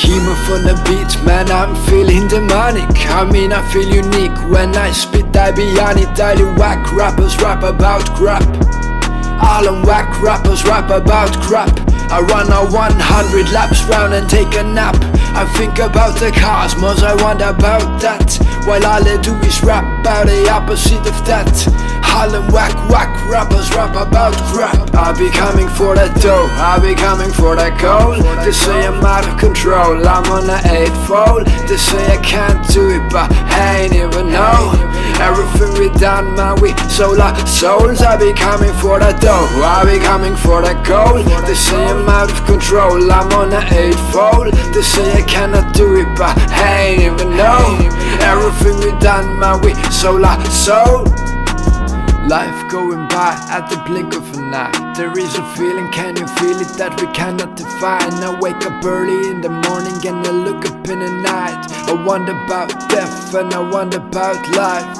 behemoth on the beat, man, I'm feeling demonic. I mean, I feel unique when I spit, I be on it Daily whack rappers rap about crap. All them whack rappers rap about crap. I run a 100 laps round and take a nap. I think about the cosmos, I wonder about that. While all I do is rap about the opposite of that. All them whack whack rappers rap about crap I be coming for that dough, I be coming for that gold. They say I'm out of control, I'm on the eightfold They say I can't do it, but I ain't even know. Everything we done, man, we sold our souls. I be coming for that dough, I be coming for that gold. They say I'm out of control, I'm on the eightfold They say I cannot do it, but I ain't even know. Everything we done, man, we sold our soul Life going by at the blink of an eye. There is a feeling, can you feel it, that we cannot define? I wake up early in the morning and I look up in the night. I wonder about death and I wonder about life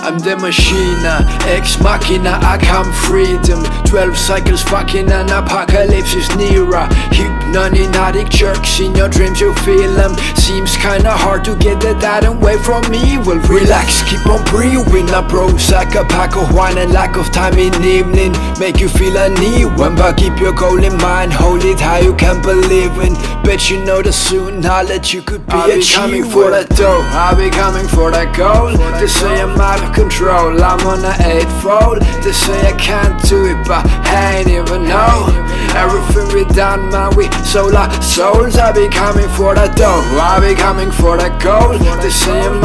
I'm the machine, uh, ex machina, I come freedom. 12 cycles fucking an apocalypse is nearer. Hypnotic jerks in your dreams you feel them Seems kinda hard to get the that away from me. Well relax, keep on brewing a Prozac A pack of wine and lack of time in evening. Make you feel a need. One but keep your goal in mind. Hold it high you can believe in Bet you know that soon knowledge you could be I'll be coming for that dough, I'll be coming for that gold. They say I'm out of control, I'm on the eightfold. They say I can't do it, but I ain't even know. Everything we done, man, we sold our souls. I be coming for that dough, I be coming for that gold. They say I'm